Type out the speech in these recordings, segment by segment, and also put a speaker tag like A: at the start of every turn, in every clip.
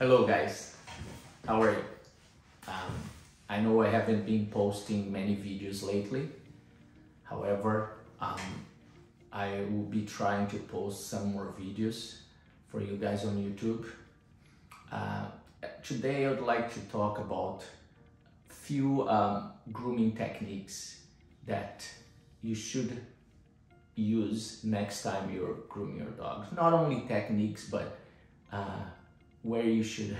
A: Hello guys, how are you? Um, I know I haven't been posting many videos lately. However, um, I will be trying to post some more videos for you guys on YouTube. Uh, today I'd like to talk about a few um, grooming techniques that you should use next time you're grooming your dogs. Not only techniques, but uh, where you should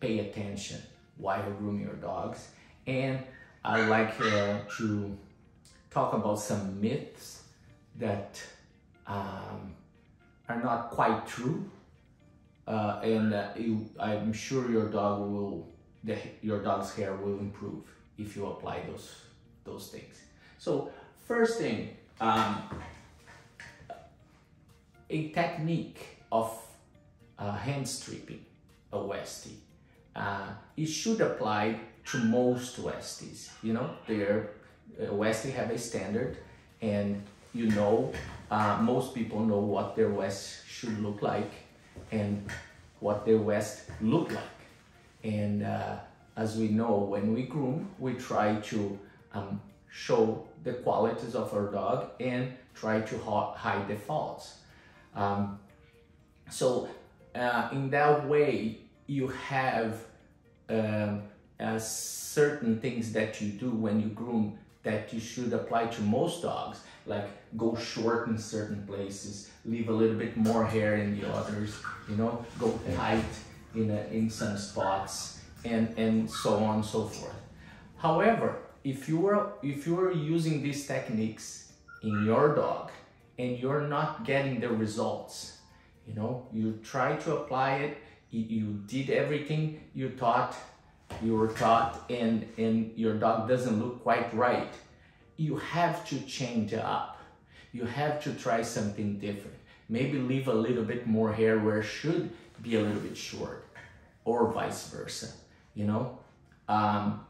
A: pay attention while you're grooming your dogs. And I like uh, to talk about some myths that um, are not quite true. Uh, and uh, you, I'm sure your dog will, the, your dog's hair will improve if you apply those, those things. So first thing, um, a technique of uh, hand stripping a Westie. Uh, it should apply to most Westies. You know, their uh, Westie have a standard, and you know, uh, most people know what their West should look like and what their West look like. And uh, as we know, when we groom, we try to um, show the qualities of our dog and try to hide the faults. Um, so uh, in that way, you have um, uh, certain things that you do when you groom that you should apply to most dogs, like go short in certain places, leave a little bit more hair in the others, you know, go tight in, a, in some spots, and, and so on and so forth. However, if you are if you are using these techniques in your dog and you're not getting the results, you know, you try to apply it, you did everything you thought you were taught and, and your dog doesn't look quite right, you have to change up. You have to try something different. Maybe leave a little bit more hair where it should be a little bit short or vice versa, you know? Um,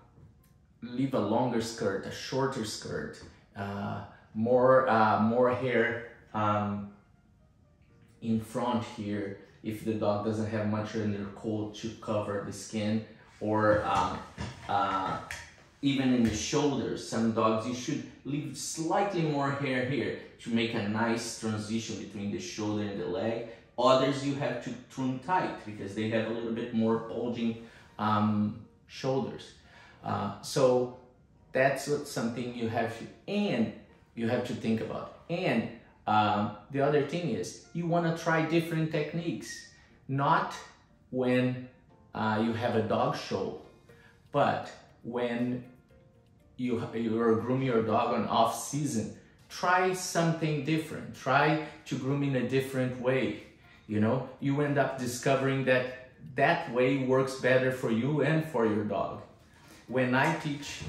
A: leave a longer skirt, a shorter skirt, uh, more, uh, more hair um, in front here if the dog doesn't have much in their coat to cover the skin or um, uh, even in the shoulders. Some dogs, you should leave slightly more hair here to make a nice transition between the shoulder and the leg. Others you have to trim tight because they have a little bit more bulging um, shoulders. Uh, so that's what something you have to, and you have to think about. And um, the other thing is you want to try different techniques, not when uh, you have a dog show, but when you, you're grooming your dog on off season, try something different. Try to groom in a different way. You know, you end up discovering that that way works better for you and for your dog. When I teach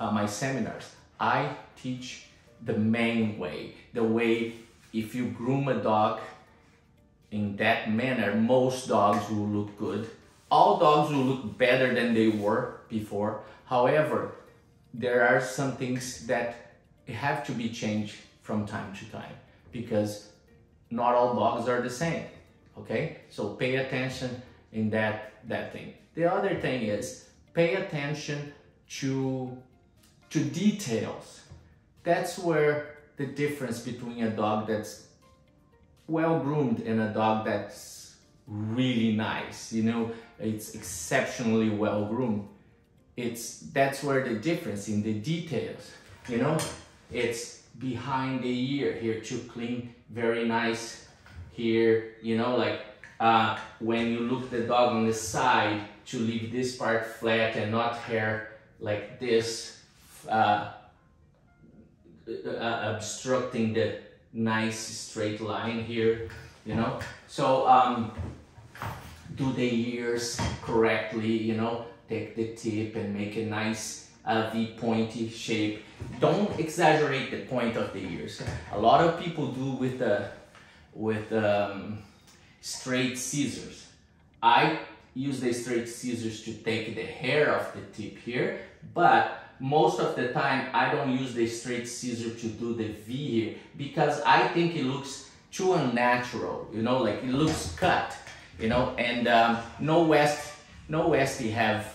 A: uh, my seminars, I teach the main way, the way if you groom a dog in that manner, most dogs will look good. All dogs will look better than they were before. However, there are some things that have to be changed from time to time because not all dogs are the same. Okay, so pay attention in that that thing. The other thing is pay attention to to details. That's where the difference between a dog that's well groomed and a dog that's really nice. You know, it's exceptionally well groomed. It's that's where the difference in the details. You know, it's behind the ear here to clean, very nice here. You know, like uh, when you look the dog on the side to leave this part flat and not hair like this. Uh, uh, obstructing the nice straight line here, you know. So um, do the ears correctly, you know. Take the tip and make a nice uh, V pointy shape. Don't exaggerate the point of the ears. A lot of people do with the with um, straight scissors. I use the straight scissors to take the hair off the tip here, but most of the time I don't use the straight scissor to do the V here because I think it looks too unnatural, you know, like it looks cut. you know, and um, no West, no Westie have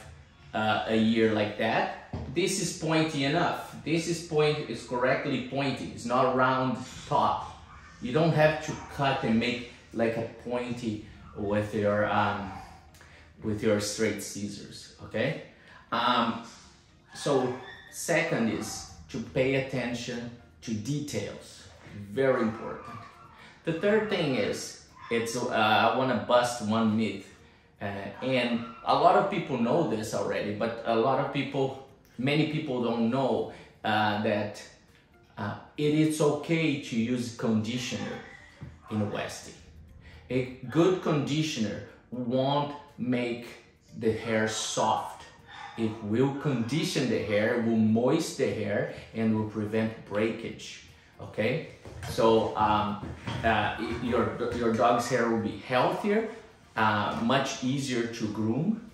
A: uh, a ear like that. This is pointy enough. This is point is correctly pointy. It's not round top. You don't have to cut and make like a pointy with your um, with your straight scissors. Okay. Um, so second is to pay attention to details. Very important. The third thing is it's uh, I want to bust one myth. Uh, and a lot of people know this already, but a lot of people, many people don't know uh, that uh, it is okay to use conditioner in Westie. A good conditioner won't make the hair soft. It will condition the hair, will moist the hair, and will prevent breakage. Okay, so um, uh, your your dog's hair will be healthier, uh, much easier to groom,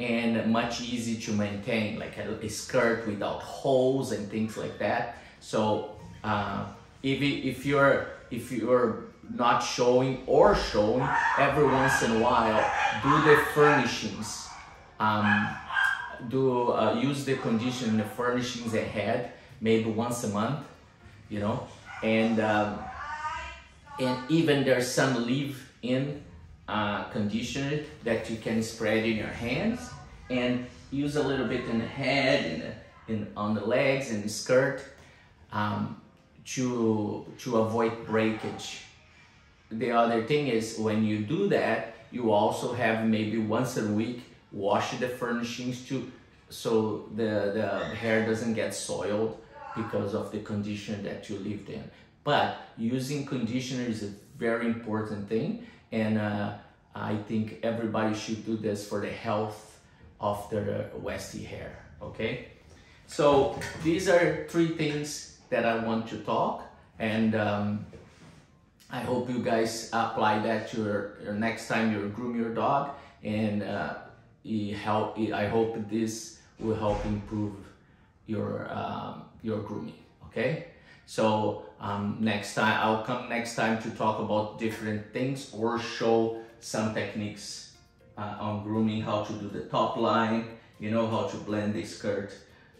A: and much easier to maintain, like a, a, skirt without holes and things like that. So uh, if if you're if you're not showing or showing every once in a while do the furnishings um, do uh, use the condition the furnishings ahead maybe once a month you know? And um, and even there's some leave in uh, conditioner that you can spread in your hands and use a little bit in the head and in, on the legs and the skirt um, to to avoid breakage. The other thing is when you do that, you also have maybe once a week wash the furnishings to so the, the hair doesn't get soiled because of the condition that you lived in. But using conditioner is a very important thing and uh, I think everybody should do this for the health of their Westie hair, okay? So these are three things that I want to talk and um, I hope you guys apply that to your, your next time you groom your dog and uh, help, I hope this will help improve your, um, your grooming, okay? So um, next time, I'll come next time to talk about different things or show some techniques uh, on grooming, how to do the top line, you know, how to blend the skirt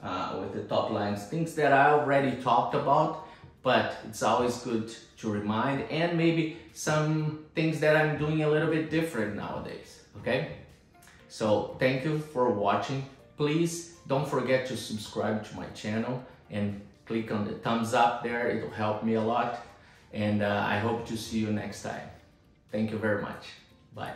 A: uh, with the top lines, things that I already talked about, but it's always good to remind and maybe some things that I'm doing a little bit different nowadays, okay? So thank you for watching. Please don't forget to subscribe to my channel and click on the thumbs up there. It'll help me a lot. And uh, I hope to see you next time. Thank you very much. Bye.